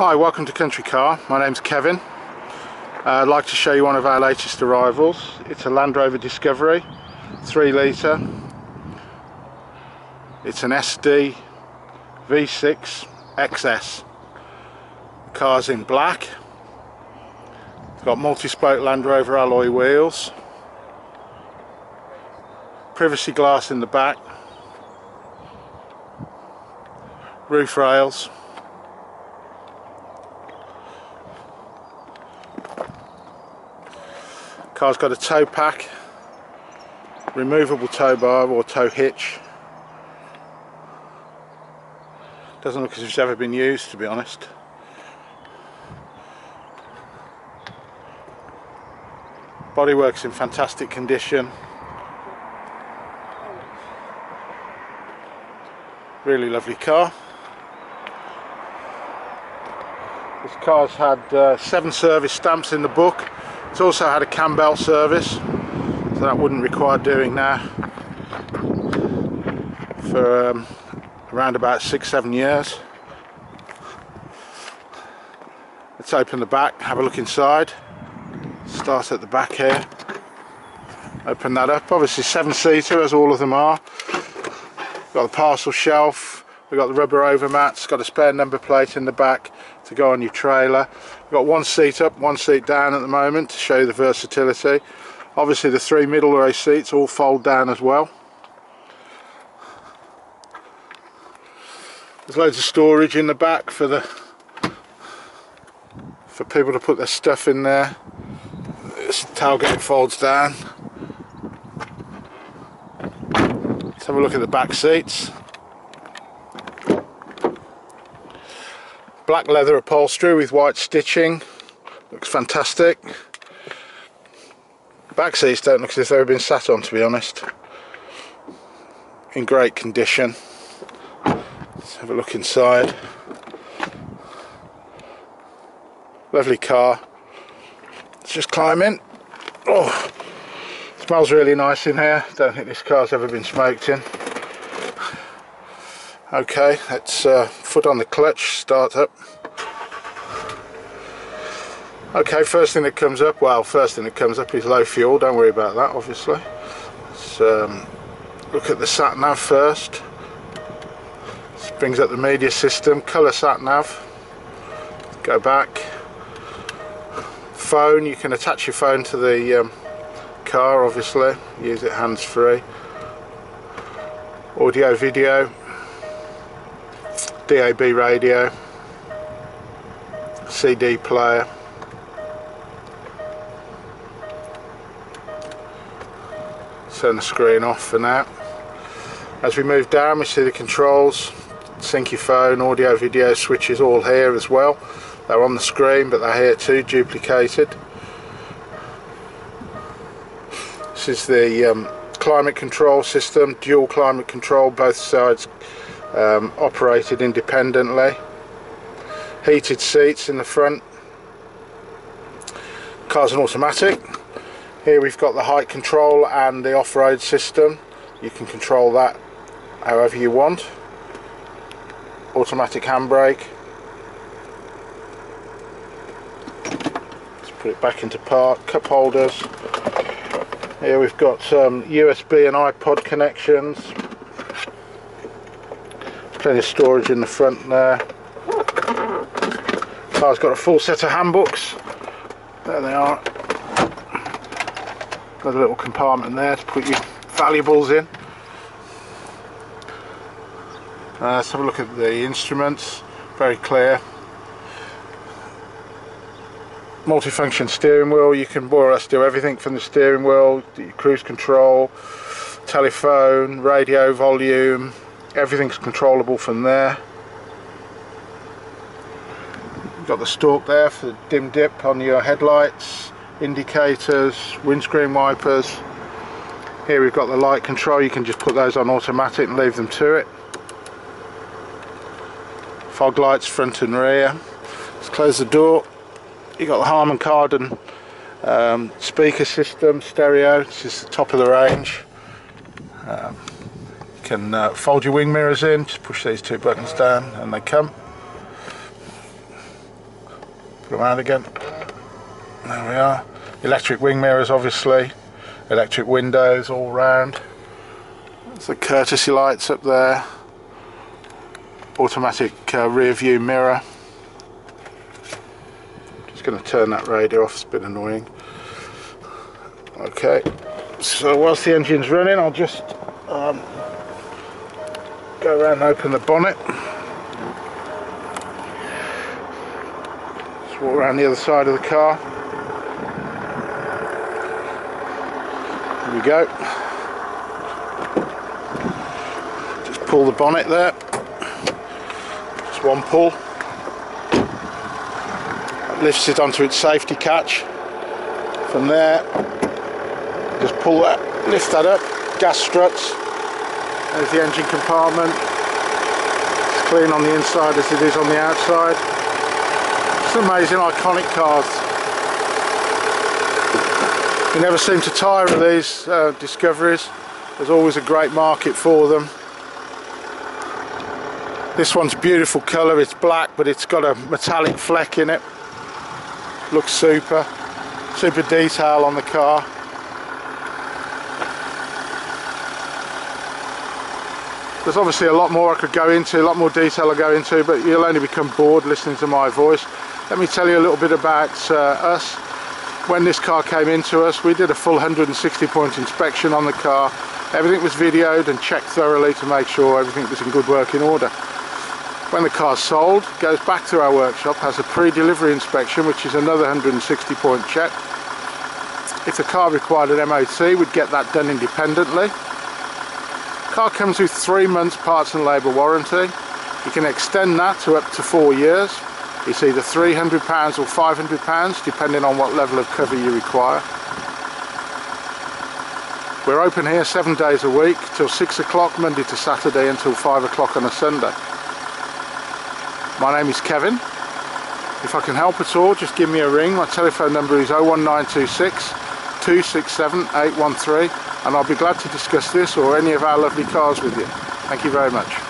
Hi, welcome to Country Car. My name's Kevin. Uh, I'd like to show you one of our latest arrivals. It's a Land Rover Discovery, 3 litre. It's an SD V6 XS. The car's in black. It's got multi-spoke Land Rover alloy wheels. Privacy glass in the back. Roof rails. Car's got a tow pack, removable tow bar or tow hitch. Doesn't look as if it's ever been used to be honest. Bodywork's in fantastic condition. Really lovely car. This car's had uh, seven service stamps in the book it's also had a cam belt service, so that wouldn't require doing now for um, around about six, seven years. Let's open the back, have a look inside. Start at the back here. Open that up. Obviously seven seater as all of them are. Got the parcel shelf, we've got the rubber overmats, got a spare number plate in the back to go on your trailer. We've got one seat up, one seat down at the moment to show the versatility. Obviously the three middle row seats all fold down as well. There's loads of storage in the back for the for people to put their stuff in there. This tailgate folds down. Let's have a look at the back seats. Black leather upholstery with white stitching. Looks fantastic. Back seats don't look as if they've been sat on to be honest. In great condition. Let's have a look inside. Lovely car. Let's just climb in oh smells really nice in here. Don't think this car's ever been smoked in okay let's uh, foot on the clutch start up. Okay first thing that comes up well first thing that comes up is low fuel don't worry about that obviously. Let's um, look at the sat nav first. This brings up the media system color sat nav. Go back. Phone you can attach your phone to the um, car obviously use it hands-free. Audio video DAB radio, CD player, turn the screen off for now. As we move down we see the controls, sync your phone, audio, video switches all here as well. They're on the screen but they're here too, duplicated. This is the um, climate control system, dual climate control, both sides um, operated independently. Heated seats in the front. Car's an automatic. Here we've got the height control and the off-road system. You can control that however you want. Automatic handbrake. Let's put it back into park cup holders. Here we've got some USB and iPod connections plenty of storage in the front there. Car's got a full set of handbooks. There they are. Got a little compartment there to put your valuables in. Uh, let's have a look at the instruments. Very clear. Multifunction steering wheel. You can more or less do everything from the steering wheel cruise control telephone radio volume everything's controllable from there. You've got the stalk there for the dim dip on your headlights indicators windscreen wipers. Here we've got the light control. You can just put those on automatic and leave them to it. Fog lights front and rear. Let's close the door. You've got the Harman Kardon um, speaker system stereo. This is the top of the range. Um, can uh, fold your wing mirrors in, just push these two buttons down and they come. Put them out again. There we are. Electric wing mirrors, obviously. Electric windows all round. The courtesy lights up there. Automatic uh, rear view mirror. Just going to turn that radio off, it's a bit annoying. Okay, so whilst the engine's running, I'll just um, go around and open the bonnet. Just walk around the other side of the car. There we go. Just pull the bonnet there. Just one pull. That lifts it onto its safety catch. From there, just pull that, lift that up, gas struts. There's the engine compartment. It's clean on the inside as it is on the outside. It's amazing iconic cars. You never seem to tire of these uh, discoveries. There's always a great market for them. This one's beautiful colour, it's black but it's got a metallic fleck in it. Looks super. Super detail on the car. There's obviously a lot more I could go into, a lot more detail I go into, but you'll only become bored listening to my voice. Let me tell you a little bit about uh, us. When this car came into us, we did a full 160 point inspection on the car. Everything was videoed and checked thoroughly to make sure everything was in good working order. When the car's sold, goes back to our workshop, has a pre-delivery inspection, which is another 160 point check. If the car required an MOT, we'd get that done independently car comes with three months parts and labour warranty. You can extend that to up to four years. It's either £300 or £500 depending on what level of cover you require. We're open here seven days a week till six o'clock Monday to Saturday until five o'clock on a Sunday. My name is Kevin. If I can help at all, just give me a ring. My telephone number is 01926 267 813 and I'll be glad to discuss this or any of our lovely cars with you. Thank you very much.